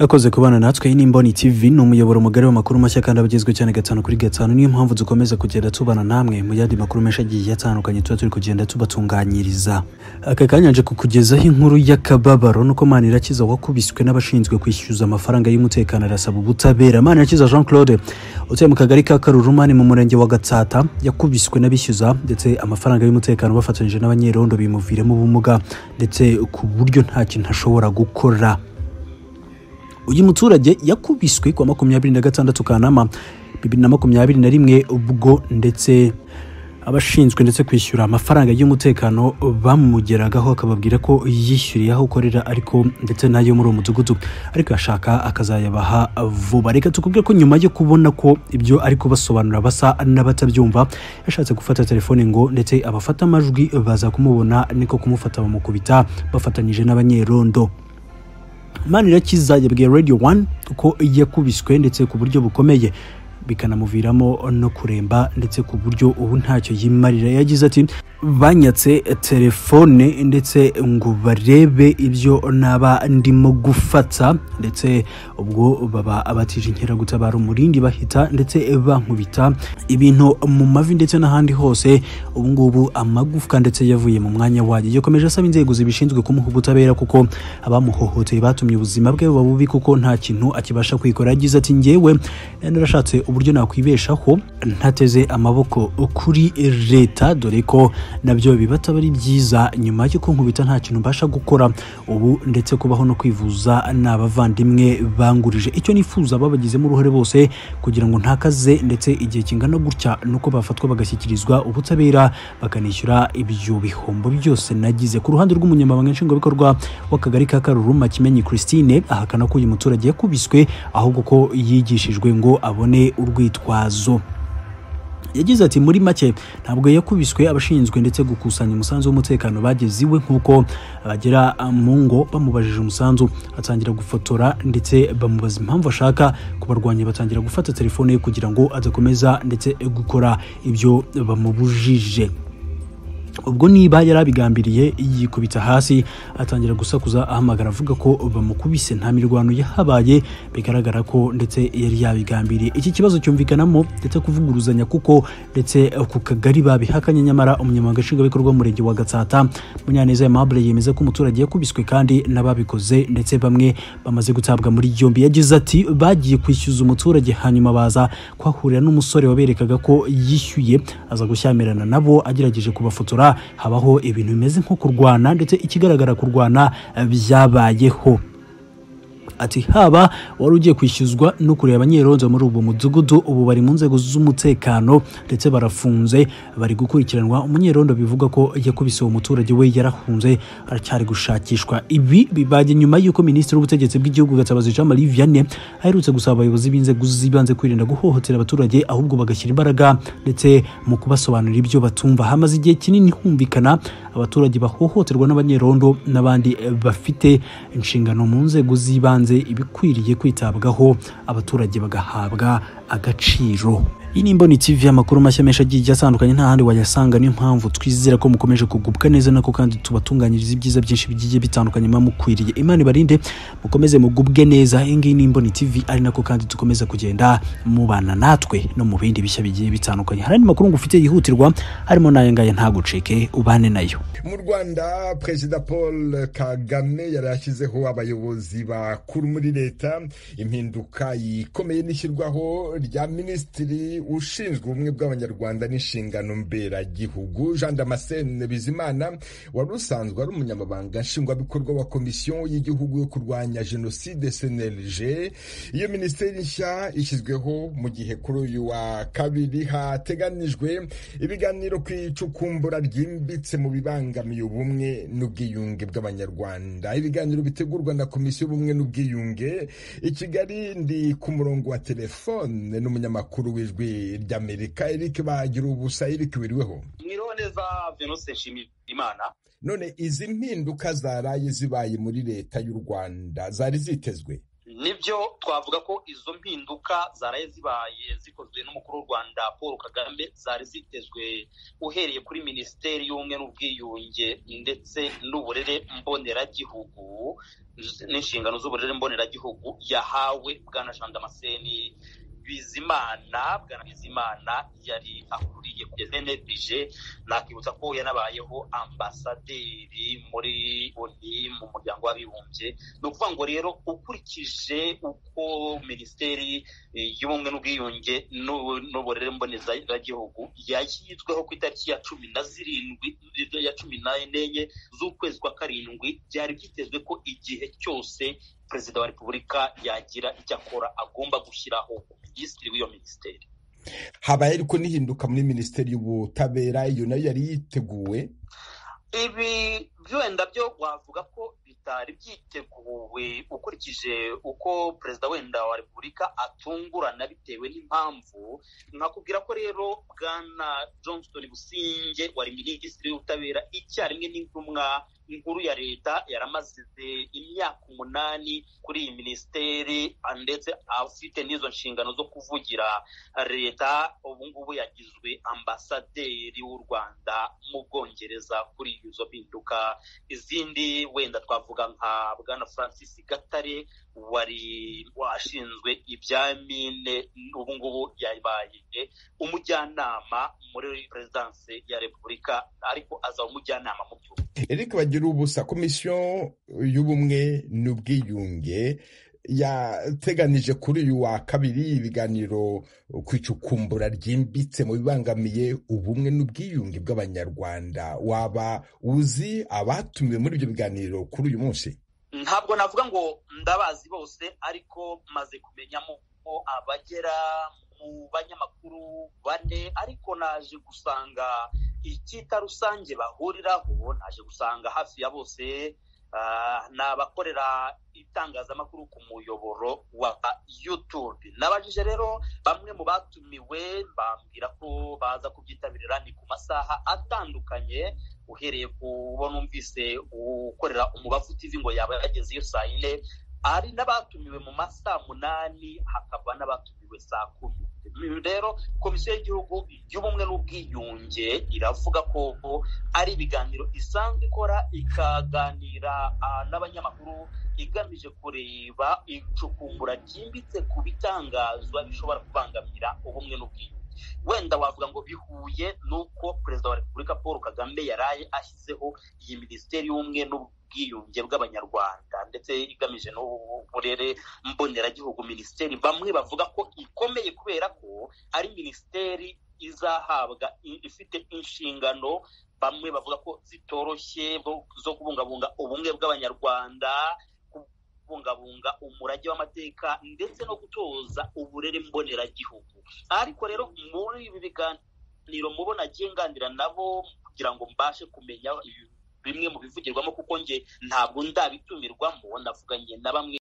akoze kubana natwe iyi ni imboni tv ni umuyoboro mugari w'amakuru mashya kandi abagezwe cyane gatanu kuri gatanu. Niyo mpamvu dukomeza kugenda tubana namwe mu yandi makuru menshi agiye atandukanye tuba turi kugenda tubatunganyiriza. Aka kanya nje kukugezaho inkuru y'akababaro nuko manirakiza wakubiswe n'abashinzwe kwishyuza amafaranga y'umutekano arasaba ubutabera. Manirakiza jean claude utuye mu kagari ka karurumani mu murenge wa gatsata yakubiswe n'abishyuza ndetse amafaranga y'umutekano bafatanyije n'abanyerondo bimuviramo ubumuga ndetse ku buryo nta kintu ashobora gukora. Uyu muturage yakubiswe kwa makumyabiri na gatandatu kanama bibiri na makumyabiri na rimwe ubwo ndetse abashinzwe ndetse kwishyura amafaranga y'umutekano bamugeragaho akababwira ko yishyuriye aho ukorera ariko ndetse n'ayo muri uwo mudugudu. Ariko yashaka akazayabaha vuba. Reka tukubwire ko nyuma yo kubona ko ibyo ari kubasobanurira basa n'abatabyumva yashatse gufata telefone ngo ndetse abafata amajwi baza kumubona niko kumufata bamukubita bafatanyije n'abanyerondo. Manirakiza yabwiye radio one ko yakubiswe ndetse ku buryo bukomeye. Bikanamuviramo no kuremba ndetse ku buryo ubu ntacyo yimarira. Yagize ati banyatse telefone ndetse ngo barebe ibyo naba ndimo gufata ndetse ubwo baba abatije inkeragutabara umurindi bahita ndetse bankubita ibintu mu mavi ndetse n'ahandi hose. Ubu ngubu amagufwa ndetse yavuye mu mwanya wayo yakomeje asaba inzego zibishinzwe kumuha ubutabera kuko abamuhohoteye batumye ubuzima bwe buba bubi kuko nta kintu akibasha kwikora. Yagize ati ngewe narashatse uburyo nakwibeshaho ntateze amaboko kuri leta dore ko na byo biba ataba ari byiza nyuma y'uko nkubita nta kintu mbasha gukora. Ubu ndetse kubaho no kwivuza ni abavandimwe bangurije. Icyo nifuza babagizemo uruhare bose kugira ngo ntakaze ndetse igihe kingana gutya nuko bafatwa bagashyikirizwa ubutabera bakanishyura ibyo bihombo byose nagize. Ku ruhande rw'umunyamabanga nshingwabikorwa w'akagari ka karuruma kimenyi christine ahakana ko uyu muturage yakubiswe ahubwo ko yigishijwe ngo abone urwitwazo. Yagize ati muri make ntabwo yakubiswe abashinzwe ndetse gukusanya umusanzu w'umutekano bageze iwe nk'uko bagera mu ngo bamubajije umusanzu. Atangira gufotora ndetse bamubaza impamvu ashaka kubarwanya. Batangira gufata telefone ye kugira ngo adakomeza ndetse gukora ibyo bamubujije. Ubwo niba yari abigambiriye yikubita hasi atangira gusakuza ahamagara avuga ko bamukubise. Nta mirwano yahabaye bigaragara ko ndetse yari yabigambiriye. Iki kibazo cyumvikanamo ndetse kuvuguruzanya kuko ndetse ku kagari babihakanye nyamara umunyamabanga nshingwabikorwa w'umurenge wa gatsata munyaneza aimable yemeza ko umuturage yakubiswe kandi n'ababikoze ndetse bamwe bamaze gutabwa muri yombi. Yagize ati bagiye kwishyuza umuturage hanyuma baza kuhahurira n'umusore waberekaga ko yishyuye aza gushyamirana nabo agerageje kubafotora habaho ibintu bimeze nko kurwana ndetse ikigaragara kurwana byabayeho. Ati haba wari ugiye kwishyuzwa no kureba abanyerondo muri uwo mudugudu ubu bari mu nzego z'umutekano ndetse barafunze bari gukurikiranwa. Umunyerondo bivuga ko yakubise uwo muturage we yarahunze aracyari gushakishwa. Ibi bibaye nyuma y'uko minisitiri w'ubutegetsi bw'igihugu gatabazi jean marie vianney aherutse gusaba abayobozi b'inzego z'ibanze kwirinda guhohotera abaturage ahubwo bagashyira imbaraga ndetse mu kubasobanurira ibyo batumva. Hamaze igihe kinini humvikana abaturage bahohoterwa n'abanyerondo n'abandi bafite inshingano mu nzego z'ibanze. Ibikwiriye kwitabwaho abaturage bagahabwa agaciro. Iyi ni imboni tv amakuru mashya menshi agiye atandukanye nta handi wayasanga niyo mpamvu twizera ko mukomeje kugubwa neza nako kandi tubatunganyiriza ibyiza byinshi bigiye bitandukanye muba mukwiriye imana ibarinde mukomeze mugubwe neza. Iyi ngiyi ni imboni tv ari nako kandi dukomeza kugenda mubana natwe no mu bindi bishya bigiye bitandukanye. Hari andi makuru ngufite yihutirwa harimo n'aya ngaya ntagucike ubane na yo. Mu rwanda perezida paul kagame yari yashyizeho abayobozi bakuru muri leta. Impinduka ikomeye n'ishyirwaho rya minisitiri ushinzwe ubumwe bw'abanyarwanda n'inshingano mberagihugu. Jean damascene bizimana wari usanzwe ari umunyamabanga nshingwabikorwa wa komisiyo y'igihugu yo kurwanya jenoside cnlg iyo minisiteri nshya ishyizweho mu gihe kuri uyu wa kabiri hateganijwe ibiganiro ku icukumbura ryimbitse mu bibangamiye ubumwe n'ubwiyunge bw'abanyarwanda. Ibiganiro bitegurwa na komisiyo y'ubumwe n'ubwiyunge i kigali ndi ku murongo wa telefone n'umunyamakuru w'ijwi ry'amerika eric bagira ubusa eric wiriweho. Mwiriho neza venuse nshimiyimana. None izi mpinduka zaraye zibaye muri leta y'u rwanda zari zitezwe? Nibyo twavuga ko izo mpinduka zaraye zibaye zikozwe n'umukuru w'u rwanda paul kagame zari zitezwe uhereye kuri minisiteri y'ubumwe n'ubwiyunge ndetse n'uburere mboneragihugu. N'inshingano z'uburere mboneragihugu yahawe bwana jean damascene bizimana bwana bizimana yari ahuriye kugeza enedije nakibutsa ko yanabayeho ambasaderi muri oni mu muryango w'abibumbye. Ni ukuvuga ngo rero ukurikije uko minisiteri y'ubumwe n'ubwiyunge n'uburere mbonezagagihugu yashyizweho ku itariki ya cumi na zirindwi ya cumi n'enye z'ukwezi kwa karindwi byari byitezwe ko igihe cyose perezida wa repubulika yagira icyo akora agomba gushyiraho. Minisitiri w'iyo minisiteri. Habaye ariko n'ihinduka muri minisiteri y'ubutabera iyo na yo yari yiteguwe? Ibi wenda byo wavuga ko bitari byiteguwe ukurikije uko perezida wenda wa repubulika atungurana bitewe n'impamvu. Nkakubwira ko rero bwana johnston businge wari minisitiri w'ubutabera icyarimwe n'intumwa inkuru ya leta yaramaze imyaka umunani kuri iyi minisiteri ndetse afite n'izo nshingano zo kuvugira. Leta ubu ngubu yagizwe ambasaderi w'u rwanda mu bwongereza kuri izo mpinduka. Izindi wenda twavuga nka bwana francis gatare wari washinzwe ibya mine ubu ngubu yabaye umujyanama muri perezidanse ya repubulika ariko azaba umujyanama mu by'ubu eric bagira ubusa komisiyo y'ubumwe n'ubwiyunge yateganije kuri uyu wa kabiri ibiganiro ku icukumbura ryimbitse mu bibangamiye ubumwe n'ubwiyunge bw'abanyarwanda. Waba uzi abatumiwe muri ibyo biganiro kuri uyu munsi? Ntabwo navuga ngo ndabazi bose ariko maze kumenyamo ko abagera mu banyamakuru bane ariko naje gusanga icyita rusange bahuriraho naje gusanga hafi ya bose ni abakorera itangazamakuru ku muyoboro wa yutube nabajije rero bamwe mu batumiwe bambwira ko baza kubyitabirira ni ku masaha atandukanye uhereye ku bo numvise ukorera umubavu tv ngo yaba yageze iyo saa yine hari n'abatumiwe mu masaha munani hakaba n'abatumiwe saa kumi. Rero komisiyo y'igihugu y'ubumwe n'ubwiyunge iravuga ko ari ibiganiro isanzwe ikora ikaganira n'abanyamakuru igamije kureba icukumbura ryimbitse ku bitangazwa bishobora kubangamira ubumwe n'ubwiyunge. Wenda wavuga ngo bihuye n'uko perezida wa repubulika paul kagame yaraye ashyizeho iyi minisiteri y'ubumwe n'ubwiyunge bw'abanyarwanda ndetse igamije n'uburere mboneragihugu. Minisiteri bamwe bavuga ko ikomeye kubera ko ari minisiteri izahabwa ifite inshingano bamwe bavuga ko zitoroshye zo kubungabunga ubumwe bw'abanyarwanda kubungabunga umurage w'amateka ndetse no gutoza uburere mboneragihugu. Ariko rero muri ibi biganiro mubona agiye nganira nabo kugira ngo mbashe kumenya bimwe mu bivugirwamo kuko nge ntabwo ndabitumirwamo navuganye na bamwe